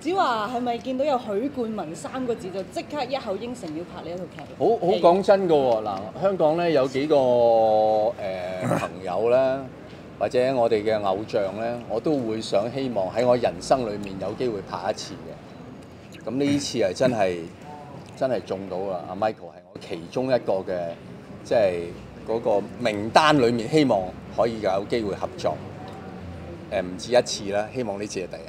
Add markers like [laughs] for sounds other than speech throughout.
子華係咪見到有許冠文三個字就即刻一口應承要拍呢一套劇？好好講真嘅喎，嗱，香港咧有幾個誒、呃朋友咧，或者我哋嘅偶像咧，我都會想希望喺我人生裏面有機會拍一次嘅。咁呢次係真係真係中到啦！阿 Michael 係我其中一個嘅，即係嗰個名單裏面，希望可以有機會合作。誒唔止一次啦，希望呢次係第一，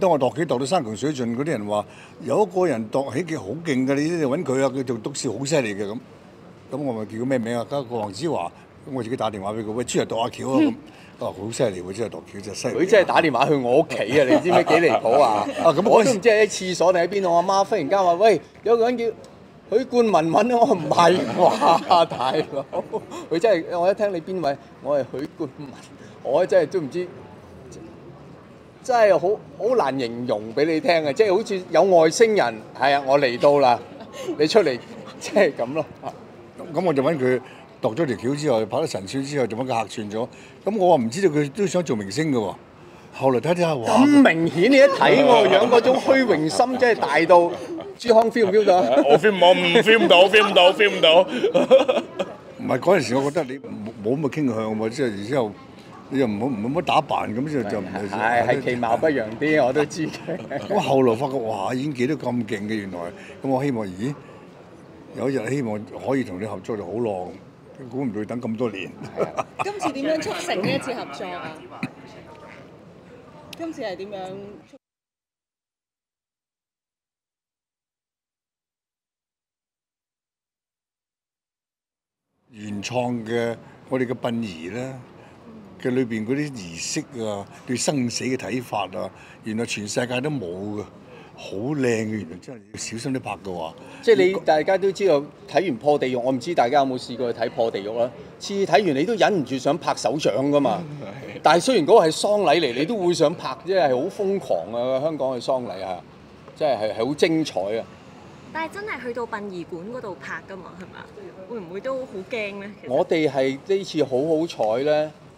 當我度棋度到山窮水盡，嗰啲人話有一個人度起嘅好勁嘅，你一定揾佢啊！佢做篤笑好犀利嘅咁。咁我咪叫佢咩名啊？加個黃子華。咁我自己打電話俾佢，喂，出嚟度下橋啊咁。佢話好犀利喎，真係度橋真係犀利。佢真係打電話去我屋企啊！你知唔知幾離譜啊？[laughs] 啊咁我都唔知喺廁所定喺邊度。我阿媽忽然間話：喂，有個人叫許冠文文啊！我唔係哇，大佬，佢真係我一聽你邊位，我係許冠文，我真係都唔知。真係好好難形容俾你聽嘅，即係好似有外星人，係啊，我嚟到啦，[laughs] 你出嚟，即係咁咯。咁我就揾佢度咗條橋之後，拍咗神少之後，就揾佢客串咗。咁我話唔知道佢都想做明星嘅喎。後來睇睇下咁話，明顯你一睇我個樣嗰種虛榮心，真係大到 [laughs] 朱康 feel 唔 feel 到啊？我 feel 唔我唔 feel 唔到，feel 唔到，feel 唔到。唔係嗰陣時，我覺得你冇冇咁嘅傾向喎，即係然之後你又唔好唔好乜打扮咁，就就唔係。係係其貌不揚啲，我都知嘅。[laughs] 咁後來發覺哇，已經幾多咁勁嘅原來，咁我希望咦有一日希望可以同你合作就好耐，估唔到要等咁多年。今次點樣促成呢一次合作啊？今次係點樣？原創嘅我哋嘅殯儀咧嘅裏邊嗰啲儀式啊，對生死嘅睇法啊，原來全世界都冇嘅，好靚嘅，原來真係要小心啲拍嘅話。即係你大家都知道睇完破地獄，我唔知大家有冇試過去睇破地獄啦。次次睇完你都忍唔住想拍手掌噶嘛。但係雖然嗰個係喪禮嚟，你都會想拍，即係好瘋狂啊！香港嘅喪禮啊，即係係係好精彩啊！但係真係去到殯儀館嗰度拍㗎嘛，係咪啊？會唔會都好驚咧？我哋係呢次好好彩咧，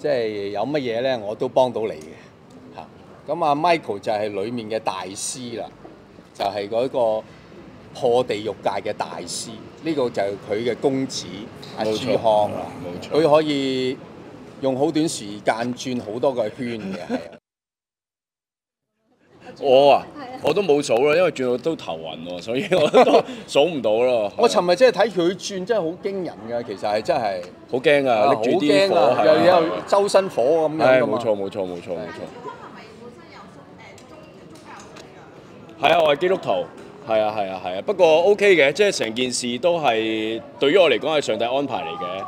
即係有乜嘢咧，我都幫到你嘅嚇。咁啊，Michael 就係裡面嘅大師啦，就係、嗰個破地獄界嘅大師。呢、個就係佢嘅公子阿朱康佢可以用好短時間轉好多個圈嘅，係啊。我啊，我都冇數啦，因為轉到都頭暈喎，所以我都數唔到咯。我尋日真係睇佢轉，真係好驚人㗎。其實係真係。好驚啊！好拎住啲火！又係有周身火咁樣係冇錯冇錯冇錯冇錯。係啊，我係基督徒。係啊係啊係啊，不過 OK 嘅，即係成件事都係對於我嚟講係上帝安排嚟嘅，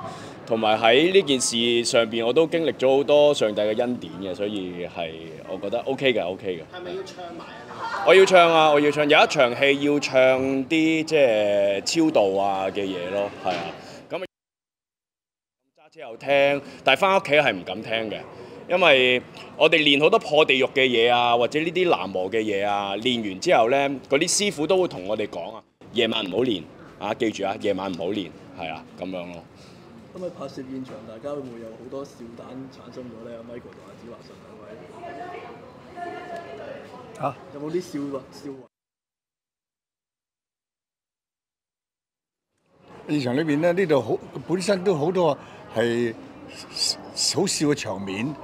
同埋喺呢件事上邊我都經歷咗好多上帝嘅恩典嘅，所以係我覺得 OK 嘅 OK 嘅。係咪要唱埋啊？我要唱啊！我要唱，有一場戲要唱啲即係超度啊嘅嘢咯，係啊，咁揸車又聽，但係翻屋企係唔敢聽嘅。因為我哋練好多破地獄嘅嘢啊，或者呢啲喃嘸嘅嘢啊，練完之後呢，嗰啲師傅都會同我哋講啊，夜晚唔好練啊，記住啊，夜晚唔好練，係啊，咁樣咯。咁喺拍攝現場，大家會唔會有好多笑彈產生咗咧？阿 Michael 同阿子華上兩位嚇有冇啲笑話笑話？現場裏邊咧，呢度好本身都好多係好笑嘅場面，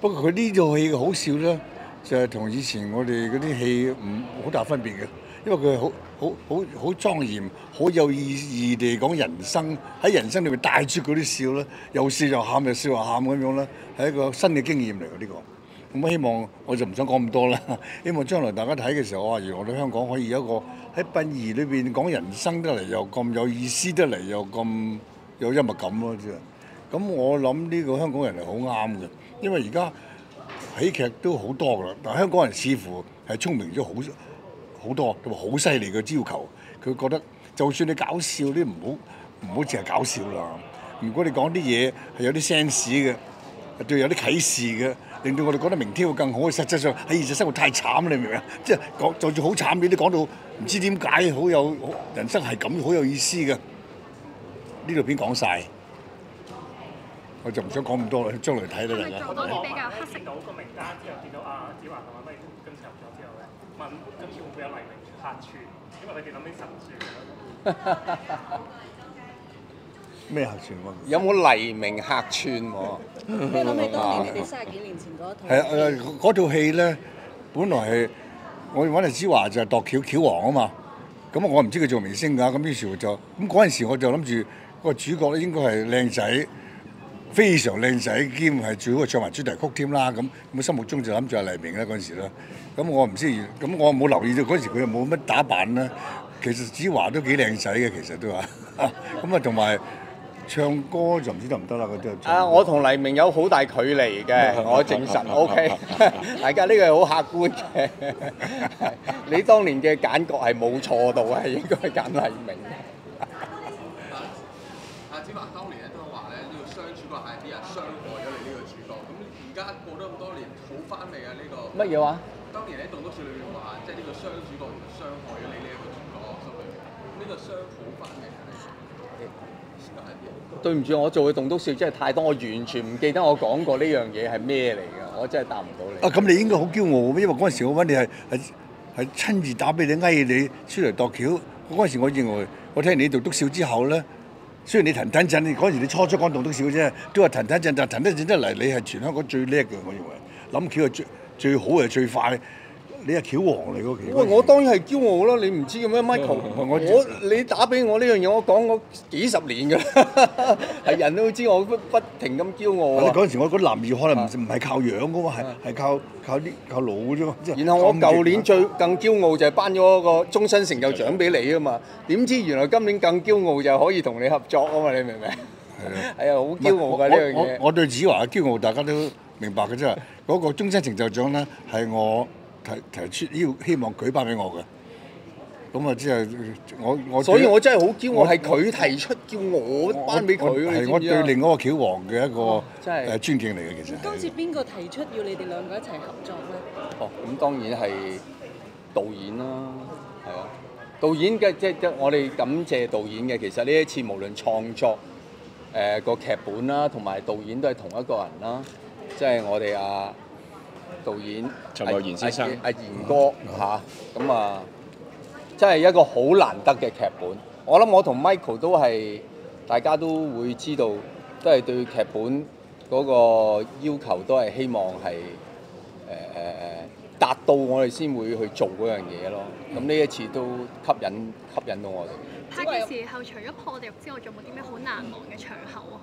不過佢呢套戲嘅好笑咧，就係同以前我哋嗰啲戲唔好大分別嘅，因為佢好好好好莊嚴、好有意義地講人生，喺人生裏面帶出嗰啲笑咧，又笑又喊，又笑又喊咁樣咧，係一個新嘅經驗嚟嘅呢個。咁希望我就唔想講咁多啦，希望將來大家睇嘅時候，哇！原來我哋香港可以有一個喺殯儀裏邊講人生得嚟又咁有意思得嚟又咁有幽默感咯，即係。咁我諗呢個香港人係好啱嘅，因為而家喜劇都好多噶啦，但香港人似乎係聰明咗好好多，同埋好犀利嘅要求。佢覺得就算你搞笑，你唔好唔好淨係搞笑啦。如果你講啲嘢係有啲 sense 嘅，對有啲啟示嘅，令到我哋覺得明天會更好。實際上喺現實生活太慘，你明唔明啊？即係講就算好慘，你都講到唔知點解好有人生係咁，好有意思嘅。呢度片講晒，我就唔想講咁多啦，將來睇啦大家。係咪做多啲比較黑色見到個名單之後，見到阿子華同阿威今次合作之後咧，問今次會唔會有黎明客串？因為你哋諗起神算。咩客串喎？有冇黎明客串喎？你諗起當年你哋三十幾年前嗰套係啊，誒嗰套戲咧，本來係我揾阿子華就係度橋橋王啊嘛。咁我唔知佢做明星㗎，咁於是乎就咁嗰陣時我就諗住個主角咧應該係靚仔，非常靚仔，兼係最好係唱埋主題曲添啦。咁咁我心目中就諗住係黎明啦嗰陣時啦。咁我唔知，咁我冇留意到嗰陣時佢又冇乜打扮啦。其實子華都幾靚仔嘅，其實都話 [laughs] 咁啊，同埋唱歌就唔知得唔得啦嗰啲。啊！我同黎明有好大距離嘅，[laughs] 我證實 OK。[laughs] 大家呢個係好客觀嘅。你當年嘅揀角係冇錯到，係應該揀黎明。阿子華當年咧都話咧，呢個雙主角係啲人傷害咗你呢個主角。咁而家過咗咁多年，好翻未啊？呢個乜嘢話？當年喺《棟篤笑》裏面話，即係呢個雙主角傷害咗你呢一個主角心裏面。呢個傷好翻未啊？呢個係啲對唔住，我做嘅棟篤笑真係太多，我完全唔記得我講過呢樣嘢係咩嚟㗎，我真係答唔到你。啊，咁你應該好驕傲嘅，因為嗰陣時我揾你係係係親自打俾你，嗌你出嚟度橋。嗰陣時我認為，我聽你做篤笑之後咧，雖然你騰騰震，嗰陣時你初初講棟篤笑啫，都話騰騰震，但係騰騰震得嚟，你係全香港最叻嘅，我認為諗橋係最最好係最快，你係橋王嚟嗰期。喂，我當然係驕傲啦！你唔知嘅咩，Michael？我我你打俾我呢樣嘢，我講我幾十年㗎啦，[laughs] 係人都知我不不停咁驕傲嗰陣時我覺得男兒可能唔唔係靠樣嘅嘛，係係靠靠啲靠腦嘅啫嘛。然後我咁舊年最更驕傲就係頒咗個終身成就獎俾你啊嘛，點知原來今年更驕傲就係可以同你合作啊嘛，你明唔明？係啊，[laughs] 好驕傲㗎呢樣嘢。我對子華嘅驕傲，大家都明白嘅啫。嗰個終身成就獎咧，係我提提出要希望舉辦俾我嘅。咁啊，即係我我所以我真係好驕傲，我係佢提出叫我頒俾佢，你係我對另外一個橋王嘅一個誒尊敬嚟嘅，其實係。今次邊個提出要你哋兩個一齊合作咧？哦，咁當然係導演啦，係啊，導演嘅即係即我哋感謝導演嘅。其實呢一次無論創作誒個、劇本啦，同埋導演都係同一個人啦，即係我哋啊導演陳茂賢先生阿阿賢哥嚇，咁啊真係一個好難得嘅劇本。我諗我同 Michael 都係大家都會知道，都係對劇本嗰個要求都係希望係誒誒誒達到我哋先會去做嗰樣嘢咯。咁呢一次都吸引吸引到我哋。拍嘅時候，除咗破地獄之外，仲有冇啲咩好難忘嘅場口啊？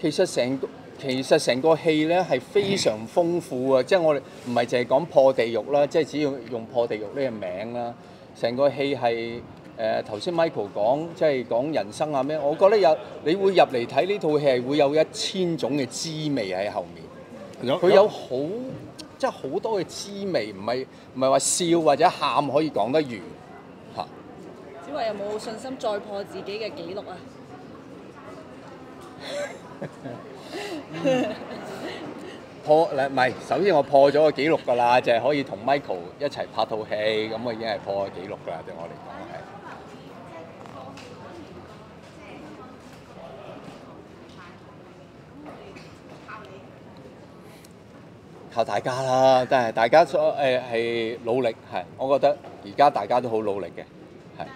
其實成個其實成個戲咧係非常豐富啊！即係我哋唔係淨係講破地獄啦，即係只要用破地獄呢個名啦。成個戲係誒頭先 Michael 講，即係講人生啊咩？我覺得有你會入嚟睇呢套戲係會有一千種嘅滋味喺後面。佢有好即係好多嘅滋味，唔係唔係話笑或者喊可以講得完嚇。子華有冇信心再破自己嘅紀錄啊？[laughs] 破唔係，首先我破咗個紀錄㗎啦，就係、可以同 Michael 一齊拍套戲，咁我已經係破咗紀錄㗎啦，對我嚟講係。靠大家啦，真係大家所誒係努力係，我覺得而家大家都好努力嘅，係。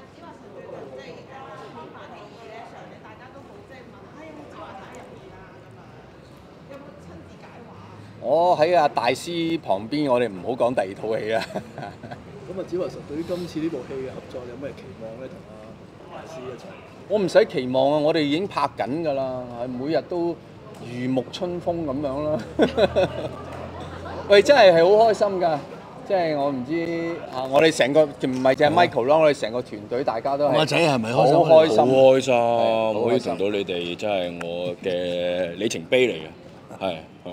我喺阿大師旁邊，我哋唔好講第二套戲啦。咁啊，子華神對於今次呢部戲嘅合作有咩期望咧？同阿大師一齊。我唔使期望啊，我哋已經拍緊㗎啦，係每日都如沐春風咁樣啦。[laughs] 喂，真係係好開心㗎！即係我唔知啊，我哋成個唔係淨係 Michael 啦，我哋成個團隊大家都係阿仔係咪開心？好開心，好開心，好開心。可以同到你哋，真係我嘅里程碑嚟嘅，係係。